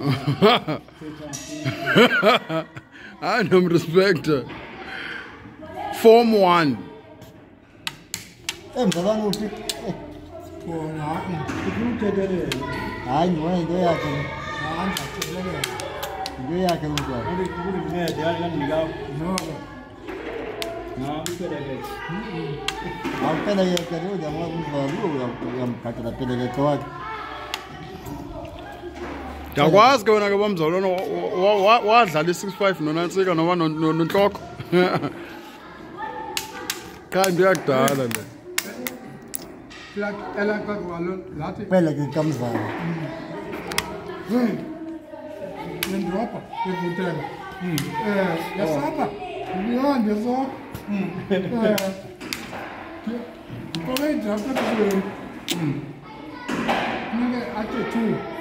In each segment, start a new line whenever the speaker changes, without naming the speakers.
I don't respect her. Form 1. Eh,
hayi ndibona eh, into yakhe into
yakhe
umdlalo
awupelekeke uyamgqathela pelekeke wakhe
ndiyakwazi ke wena ke bamzalwana wadlala i-six five nonantsika noba nontloko kanti uyakudala le
kwele ke kamzala
ndindropha ebhutela yasapha ya ndiyasapha um ngoba two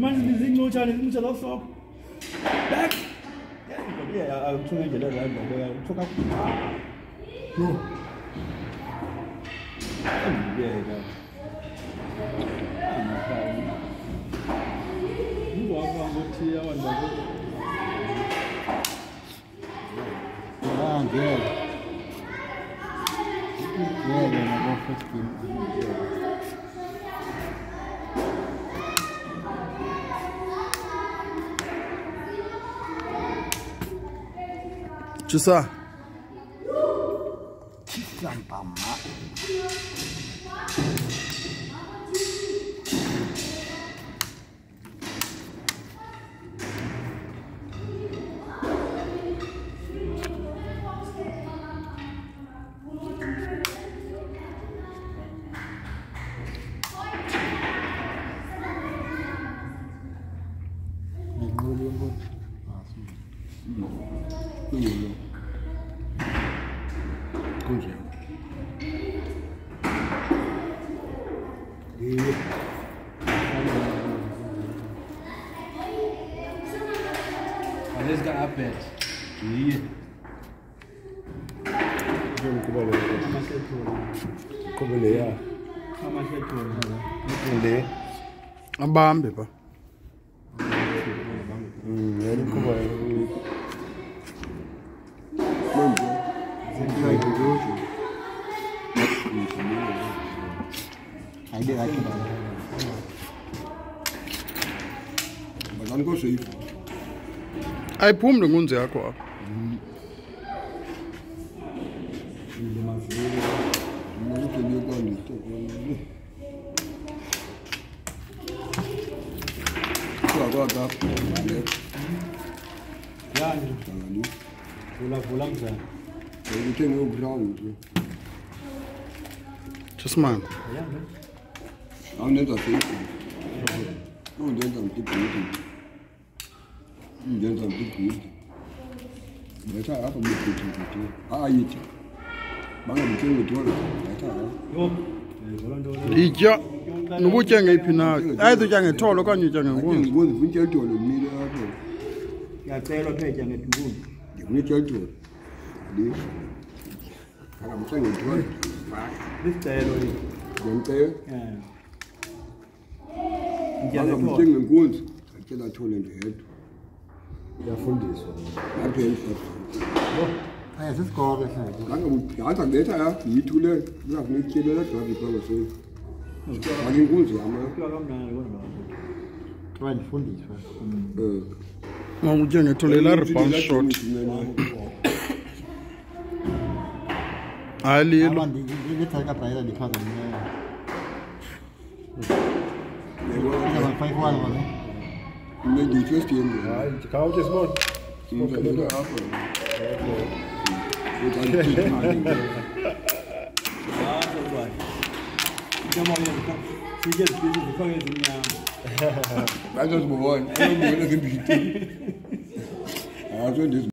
m a g i n e this thing, no chance, it's much love, stop. Back! Yeah, I'm trying to get that I'm trying to
No.
Yeah, e a h 누구 아까 뭐 티야 완다고?
아, 네.
네,
네, 뭐, 그렇게.
这是。
Tudo. Com gel.
E...
Let's get up it.
Yeah.
Vamos comer. Comer. Comer. Comer. Comer. Comer. Comer.
Comer. Comer.
Comer. Comer. Comer.
I did, I came
But I'm
ayiphumi le nkunzi yakho apha Just man.
Yeah,
然后你找谁？那我连长都不用，你连长都不用，没啥啥都没做，做做，啊一家，把我们这个多了，没啥
啥。有，一家。你不讲个皮呢？
哎，都讲个炒了，感觉讲个我。我
是分钱做的，没得啥做。
要摘了，太讲个皮
我。有没钱做？你，看我们这个多，发。
你摘了，
人摘。
嗯。njengenkunzi
atyela athole ndedwa
iyafundiswa
yasisigokeangabetha yithu le uyafunatyelelaaaakinkunzi yamaandifundiswaujengetholelarebanshot
alilo
five one one. You made the first game. Yeah,
Chicago just won. I
just move on. get do I just be doing. I don't just